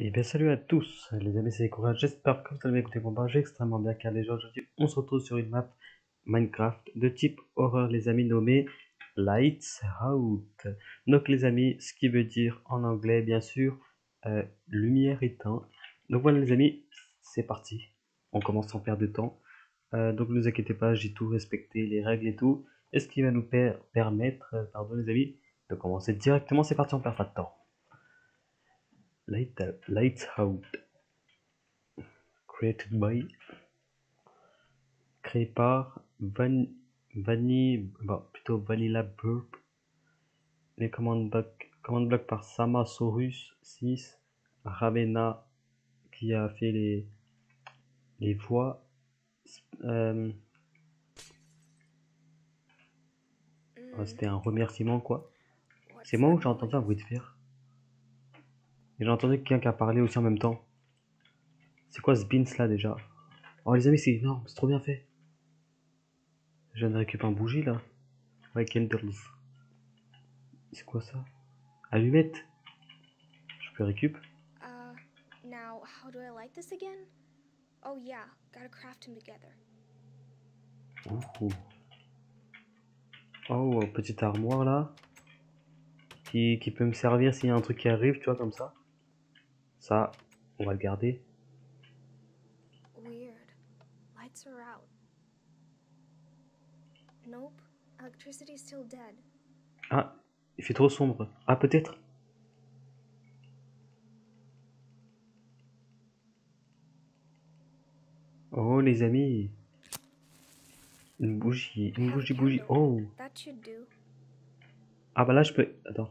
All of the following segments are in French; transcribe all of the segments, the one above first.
Et bien salut à tous les amis c'est Courage, j'espère que vous allez écouter mon j'ai extrêmement bien car déjà aujourd'hui on se retrouve sur une map Minecraft de type horreur les amis nommée Lights Out. Donc les amis ce qui veut dire en anglais bien sûr euh, lumière éteinte. Donc voilà les amis c'est parti, on commence sans perdre de temps. Euh, donc ne vous inquiétez pas j'ai tout respecté les règles et tout. Et ce qui va nous permettre, euh, pardon les amis, de commencer directement c'est parti on perd pas de temps. Light, Lights Out. Created by. Créé par Van, Vanny, bon, plutôt Vanilla Burp. Les commandes block, command block par Samasaurus 6. Ravena qui a fait les, les voix. Euh, oh, C'était un remerciement quoi. C'est moi où j'ai entendu un bruit de fer et j'ai entendu quelqu'un qui a parlé aussi en même temps. C'est quoi ce beans là déjà? Oh les amis c'est énorme, c'est trop bien fait. Je viens de récupérer un bougie là. Ouais, candles. C'est quoi ça? Allumette Je peux récupérer Uh, now, how do I light this again? Oh yeah, gotta craft them together. Oh, oh petite armoire là. Qui, qui peut me servir s'il y a un truc qui arrive, tu vois, comme ça. Ça, on va le garder. Weird. Lights are out. Nope. Electricity's still dead. Ah, il fait trop sombre. Ah, peut-être Oh, les amis. Une bougie, une bougie, bougie. Oh. That should do. Ah bah là, je peux... Attends.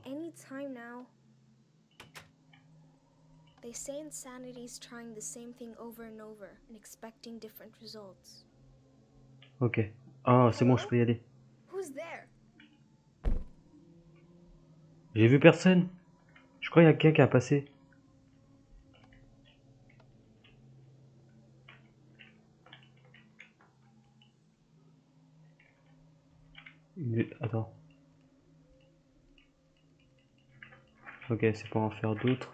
They say insanity is trying the same thing over and over and expecting different results. Ok. Ah, c'est bon, je peux y aller. Who's there? J'ai vu personne. Je crois qu'il y a quelqu'un qui a passé. Attends. Ok, c'est pour en faire d'autres.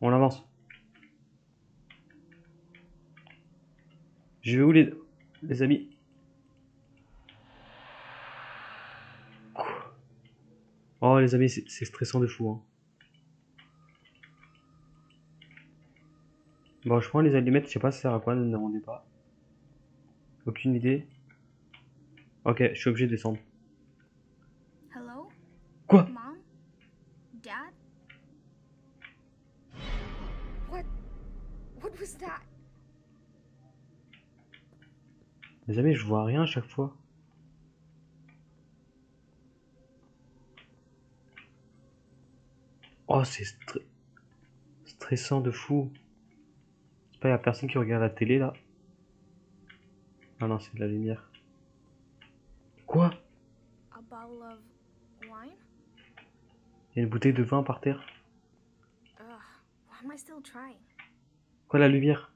On avance. Je vais où les, les amis Oh les amis, c'est stressant de fou. Hein. Bon, je prends les allumettes, je sais pas ça sert à quoi, ne demandez pas. Aucune idée. Ok, je suis obligé de descendre. Les amis, je vois rien à chaque fois. Oh, c'est stressant de fou. C'est pas, y a personne qui regarde la télé là. Ah non, c'est de la lumière. Quoi? Il y a une bouteille de vin par terre. Quoi la lumière?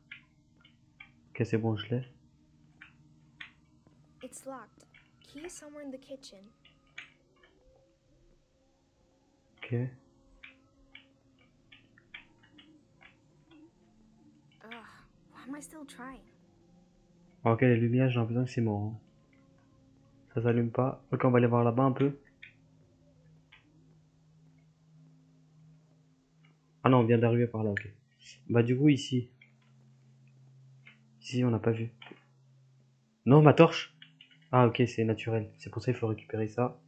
Ok, c'est bon, je l'ai. It's locked. Key somewhere in the kitchen. Ok. Ugh, why am I still trying? Ok, les lumières, j'ai l'impression que c'est mort. hein. Ça s'allume pas. Ok, on va aller voir là-bas un peu. Ah non, on vient d'arriver par là, ok. Bah du coup, ici. Ici, on n'a pas vu. Non, ma torche Ah ok, c'est naturel. C'est pour ça qu'il faut récupérer ça.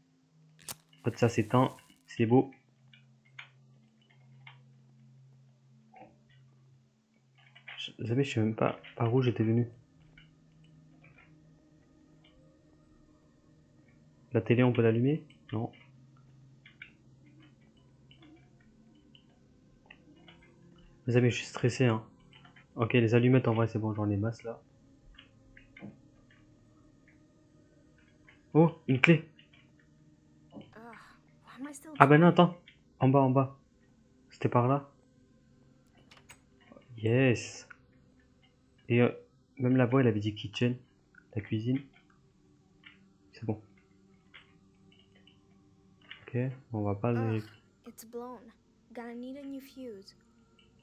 Hop, ça s'éteint. C'est beau. Savez, je sais même pas par où j'étais venu. La télé, on peut l'allumer? Non. Les amis, je suis stressé. Hein. Ok, les allumettes, en vrai, c'est bon, j'en ai masse là. Oh, une clé. Ah bah non, attends. En bas, en bas. C'était par là. Yes. Et euh, même la voix, elle avait dit kitchen. La cuisine. C'est bon. Ok, on va pas le... Ugh, it's blown. Gonna need a new fuse.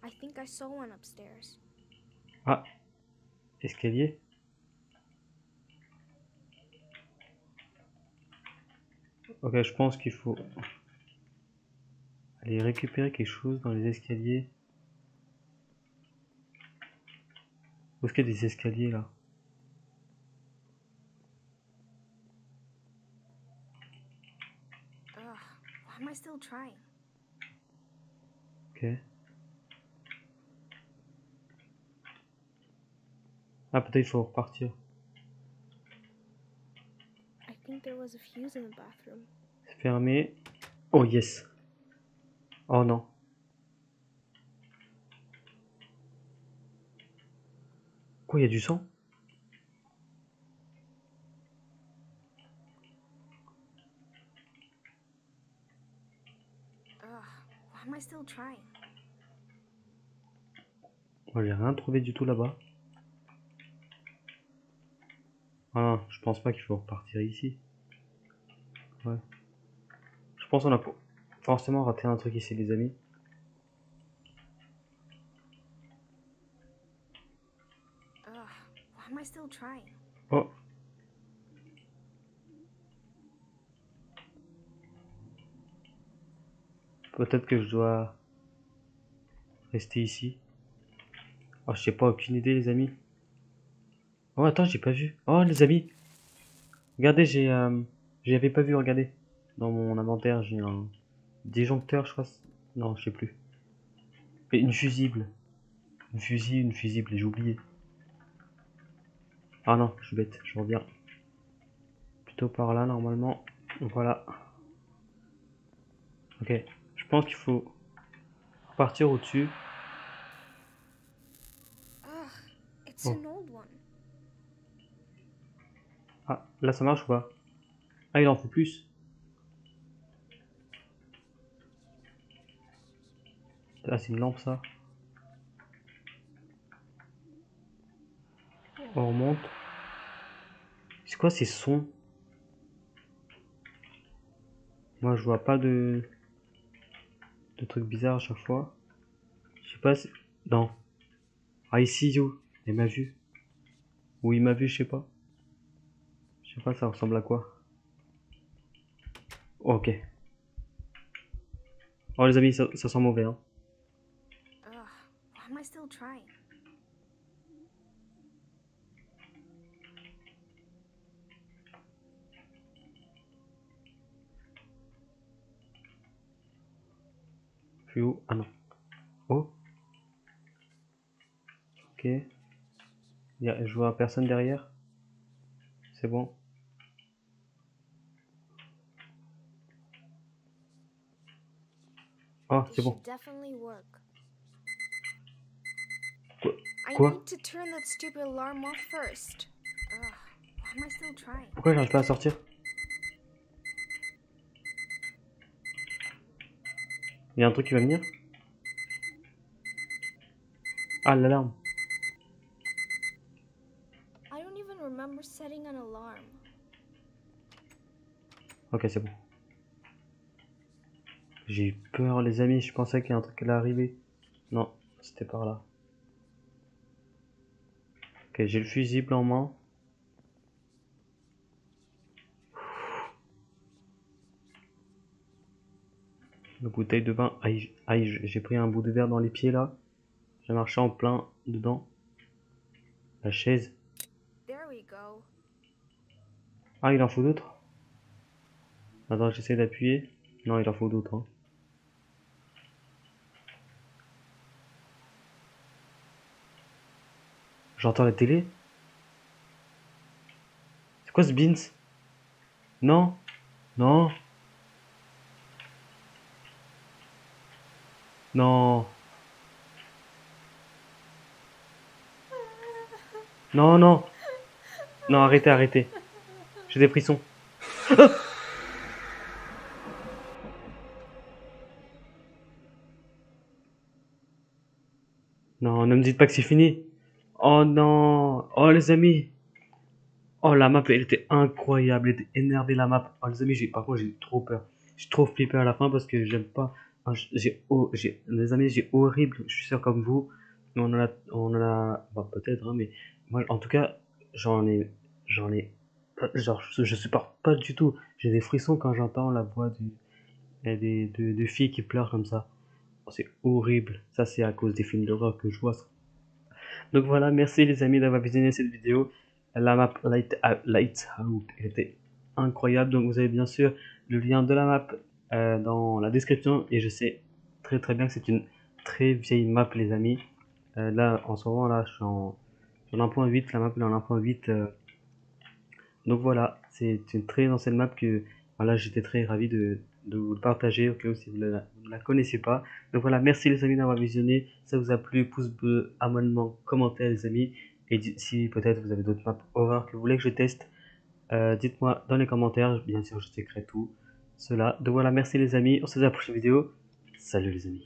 I think I saw one upstairs. Ah Escalier Ok, je pense qu'il faut aller récupérer quelque chose dans les escaliers. Où est-ce qu'il y a des escaliers là? Ok. Ah, peut-être il faut repartir. I think there was a fuse in the bathroom. C'est fermé. Oh yes. Oh non. Quoi, il y a du sang? Ugh, why am I still trying? Moi, j'ai rien trouvé du tout là-bas. Ah je pense pas qu'il faut repartir ici. Ouais. Je pense qu'on a forcément raté un truc ici, les amis. Oh. Peut-être que je dois rester ici. Oh, je sais pas, aucune idée, les amis. Oh, attends, j'ai pas vu. Oh, les amis. Regardez, j'ai, euh, j'avais pas vu, regardez. Dans mon inventaire, j'ai un disjoncteur, je crois. Non, je sais plus. Et une fusible. Une fusil, une fusible, j'ai oublié. Ah non, je suis bête, je reviens. Plutôt par là, normalement. Voilà. Ok, je pense qu'il faut partir au-dessus. Oh. an old one. Ah, là ça marche ou pas? Ah, il en faut plus. Ah, c'est une lampe ça. On remonte. C'est quoi ces sons? Moi je vois pas de de trucs bizarres à chaque fois. Je sais pas si... Non. Ah ici yo, il m'a vu. Ou il m'a vu, je sais pas. Je sais pas ça ressemble à quoi. Ok. Oh les amis, ça, ça sent mauvais hein. Ugh, why am I still trying? Plus haut. Ah non. Oh. Ok. Y a- je vois personne derrière. C'est bon. Oh, This c'est bon. should definitely work. Quoi- I quoi need to turn that stupid alarm off first. Ugh, why am I still trying? Pourquoi j'arrive pas à sortir? Il y a un truc qui va venir? Ah, l'alarme. I don't even remember setting an alarm. Ok, c'est bon. J'ai eu peur, les amis. Je pensais qu'il y a un truc qui allait arriver. Non, c'était par là. Ok, j'ai le fusible en main. La bouteille de vin. Aïe, aïe, j'ai pris un bout de verre dans les pieds là. J'ai marché en plein dedans. La chaise. Ah, il en faut d'autres? Attends, j'essaie d'appuyer. Non, il en faut d'autres. hein. J'entends la télé. C'est quoi ce Beans? Non? Non? Non? Non, non? Non, arrêtez, arrêtez. J'ai des frissons. Non, ne me dites pas que c'est fini. Oh non. Oh les amis. Oh la map, elle était incroyable. Elle était énervée la map. Oh les amis, j'ai par contre j'ai trop peur. J'ai trop flippé à la fin parce que j'aime pas j'ai, oh, j'ai, les amis, j'ai horrible, je suis sûr comme vous, on a, on a, bah, peut-être, hein, mais moi, en tout cas, j'en ai, j'en ai, genre, je, je supporte pas du tout. J'ai des frissons quand j'entends la voix du, des, de, de filles qui pleurent comme ça. Oh, c'est horrible. Ça, c'est à cause des films d'horreur que je vois. Donc voilà, merci les amis d'avoir visionné cette vidéo. La map Light, Light Out était incroyable. Donc vous avez bien sûr le lien de la map euh, dans la description. Et je sais très très bien que c'est une très vieille map les amis. Euh, là en ce moment là je suis en, 1.8, la map est en 1.8. Euh. donc voilà, c'est une très ancienne map que voilà, j'étais très ravi de, de vous le partager au cas où si vous ne la, connaissez pas. Donc voilà, merci les amis d'avoir visionné. Ça vous a plu, pouce bleu, abonnement, commentaire les amis. Et si peut-être vous avez d'autres maps horreur que vous voulez que je teste, euh, dites-moi dans les commentaires. Bien sûr, je checkerai tout cela. Donc voilà, merci les amis. On se dit à la prochaine vidéo. Salut les amis.